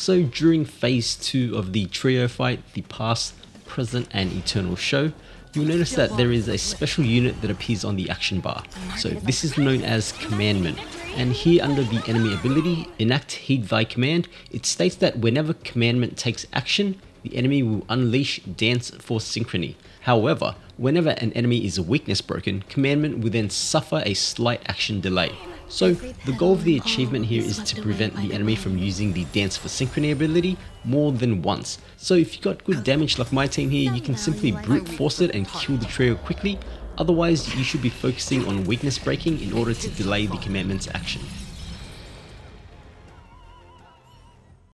So during phase 2 of the trio fight, the past, present and eternal show, you'll notice that there is a special unit that appears on the action bar. So this is known as Commandment. And here under the enemy ability, Enact Heed Thy Command, it states that whenever Commandment takes action, the enemy will unleash Dance for Synchrony. However, whenever an enemy is weakness broken, Commandment will then suffer a slight action delay. So the goal of the achievement here is to prevent the enemy from using the Dance for Synchrony ability more than once. So if you got good damage like my team here, you can simply brute force it and kill the trio quickly. Otherwise, you should be focusing on weakness breaking in order to delay the commandment's action.